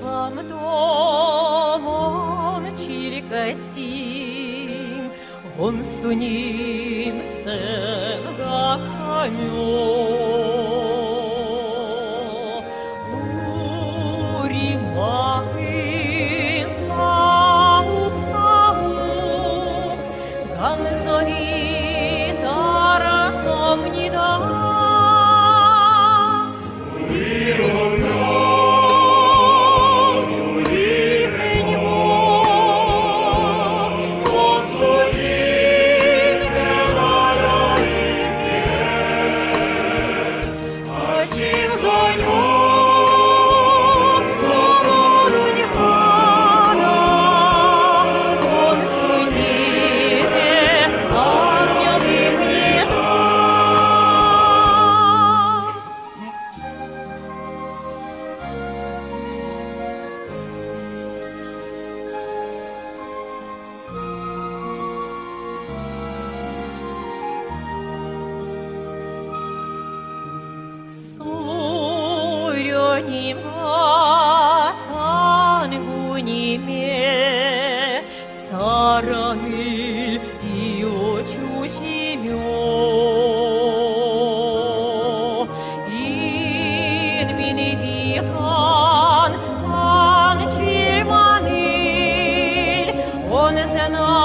밤동안 지리까지 온순히 생각하며 하나님과 장군님의 사랑을 이어주시며 인민이 한 당신만을 온 세상